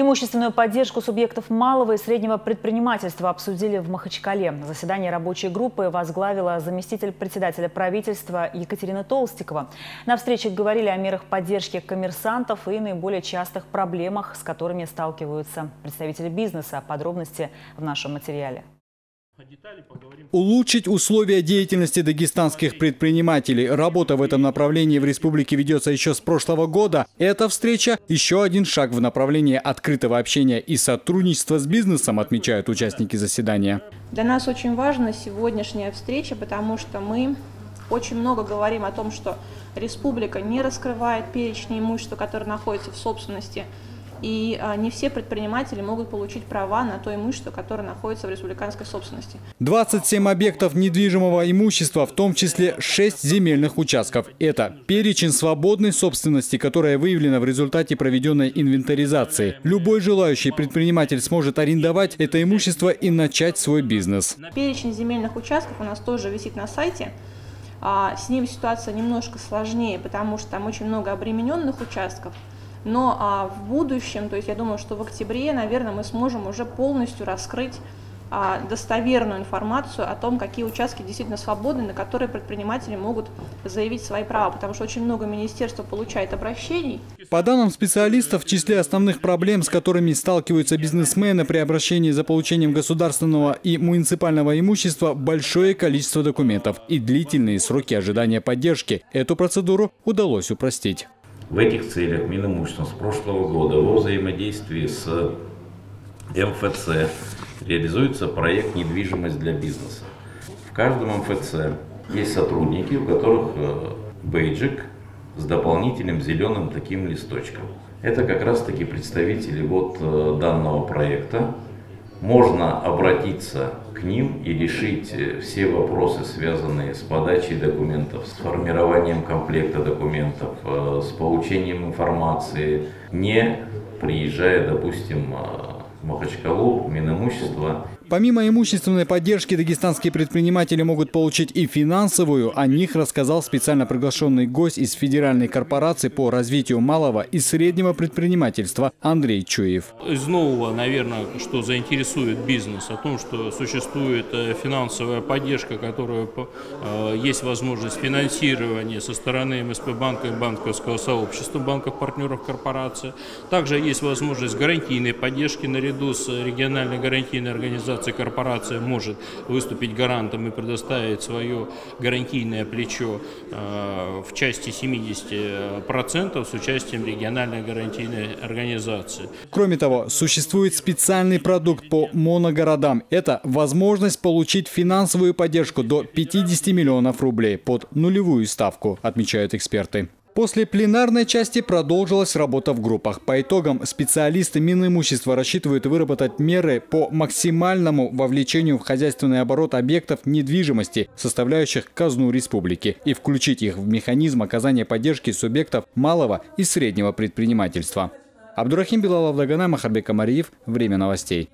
Имущественную поддержку субъектов малого и среднего предпринимательства обсудили в Махачкале. На заседании рабочей группы возглавила заместитель председателя правительства Екатерина Толстикова. На встрече говорили о мерах поддержки коммерсантов и наиболее частых проблемах, с которыми сталкиваются представители бизнеса. Подробности в нашем материале. Улучшить условия деятельности дагестанских предпринимателей. Работа в этом направлении в республике ведется еще с прошлого года. Эта встреча – еще один шаг в направлении открытого общения и сотрудничества с бизнесом, отмечают участники заседания. Для нас очень важна сегодняшняя встреча, потому что мы очень много говорим о том, что республика не раскрывает перечень имущества, которое находится в собственности и а, не все предприниматели могут получить права на то имущество, которое находится в республиканской собственности. 27 объектов недвижимого имущества, в том числе 6 земельных участков. Это перечень свободной собственности, которая выявлена в результате проведенной инвентаризации. Любой желающий предприниматель сможет арендовать это имущество и начать свой бизнес. Перечень земельных участков у нас тоже висит на сайте. А, с ним ситуация немножко сложнее, потому что там очень много обремененных участков. Но а, в будущем, то есть я думаю, что в октябре, наверное, мы сможем уже полностью раскрыть а, достоверную информацию о том, какие участки действительно свободны, на которые предприниматели могут заявить свои права, потому что очень много министерства получает обращений. По данным специалистов, в числе основных проблем, с которыми сталкиваются бизнесмены при обращении за получением государственного и муниципального имущества, большое количество документов и длительные сроки ожидания поддержки. Эту процедуру удалось упростить. В этих целях Минимуществом с прошлого года во взаимодействии с МФЦ реализуется проект «Недвижимость для бизнеса». В каждом МФЦ есть сотрудники, у которых э, бейджик с дополнительным зеленым таким листочком. Это как раз таки представители вот э, данного проекта, можно обратиться к ним и решить э, все вопросы, связанные с подачей документов, с формированием комплекта документов, э, с получением информации, не приезжая, допустим, э, в Махачкалу, Минимущество Помимо имущественной поддержки, дагестанские предприниматели могут получить и финансовую. О них рассказал специально приглашенный гость из Федеральной корпорации по развитию малого и среднего предпринимательства Андрей Чуев. Из нового, наверное, что заинтересует бизнес, о том, что существует э, финансовая поддержка, которая э, есть возможность финансирования со стороны МСП банка и банковского сообщества, банков-партнеров корпорации. Также есть возможность гарантийной поддержки наряду с региональной гарантийной организацией организация, корпорация может выступить гарантом и предоставить свое гарантийное плечо э, в части 70% с участием региональной гарантийной организации. Кроме того, существует специальный продукт по моногородам. Это возможность получить финансовую поддержку до 50 миллионов рублей под нулевую ставку, отмечают эксперты. После пленарной части продолжилась работа в группах. По итогам специалисты Минимущества рассчитывают выработать меры по максимальному вовлечению в хозяйственный оборот объектов недвижимости, составляющих казну республики, и включить их в механизм оказания поддержки субъектов малого и среднего предпринимательства. Абдурахим Билалов Дагана, Махарбек Амариев. Время новостей.